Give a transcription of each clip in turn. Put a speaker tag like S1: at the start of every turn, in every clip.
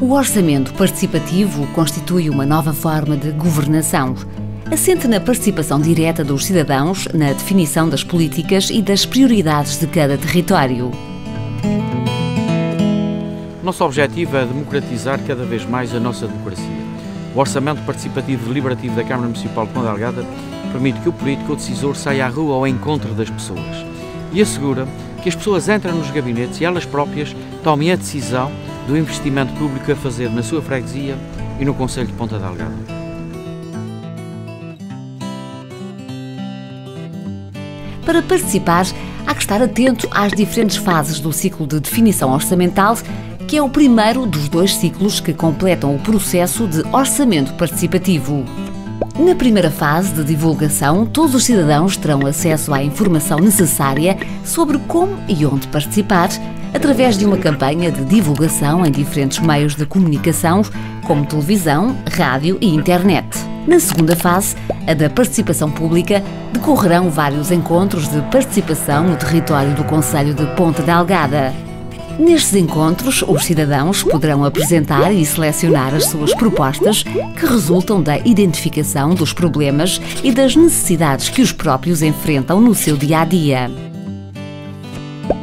S1: O orçamento participativo constitui uma nova forma de governação. Assente na participação direta dos cidadãos na definição das políticas e das prioridades de cada território.
S2: Nosso objetivo é democratizar cada vez mais a nossa democracia. O Orçamento Participativo Deliberativo da Câmara Municipal de Ponta Delgada permite que o político ou decisor saia à rua ao encontro das pessoas e assegura que as pessoas entrem nos gabinetes e elas próprias tomem a decisão do investimento público a fazer na sua freguesia e no Conselho de Ponta Delgada.
S1: Para participar, há que estar atento às diferentes fases do ciclo de definição orçamental, que é o primeiro dos dois ciclos que completam o processo de orçamento participativo. Na primeira fase de divulgação, todos os cidadãos terão acesso à informação necessária sobre como e onde participar, através de uma campanha de divulgação em diferentes meios de comunicação, como televisão, rádio e internet. Na segunda fase, a da participação pública, decorrerão vários encontros de participação no território do Conselho de Ponta Delgada. Nestes encontros, os cidadãos poderão apresentar e selecionar as suas propostas que resultam da identificação dos problemas e das necessidades que os próprios enfrentam no seu dia a dia.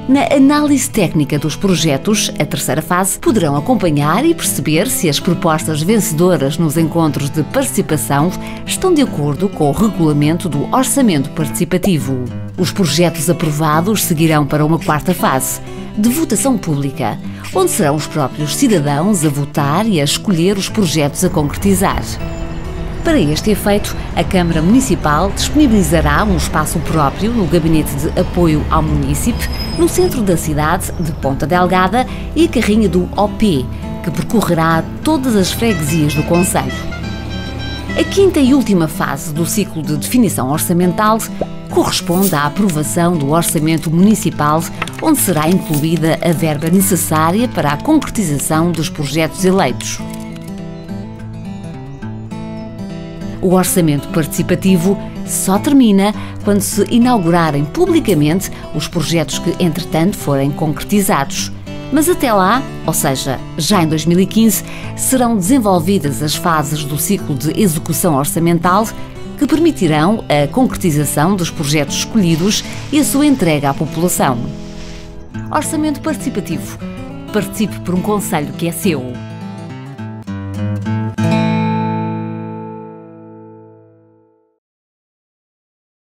S1: Na análise técnica dos projetos, a terceira fase, poderão acompanhar e perceber se as propostas vencedoras nos encontros de participação estão de acordo com o regulamento do orçamento participativo. Os projetos aprovados seguirão para uma quarta fase, de votação pública, onde serão os próprios cidadãos a votar e a escolher os projetos a concretizar. Para este efeito, a Câmara Municipal disponibilizará um espaço próprio no Gabinete de Apoio ao Munícipe, no centro da cidade de Ponta Delgada, e a carrinha do OP, que percorrerá todas as freguesias do Conselho. A quinta e última fase do ciclo de definição orçamental corresponde à aprovação do Orçamento Municipal, onde será incluída a verba necessária para a concretização dos projetos eleitos. O orçamento participativo só termina quando se inaugurarem publicamente os projetos que, entretanto, forem concretizados. Mas até lá, ou seja, já em 2015, serão desenvolvidas as fases do ciclo de execução orçamental que permitirão a concretização dos projetos escolhidos e a sua entrega à população. Orçamento participativo. Participe por um conselho que é seu.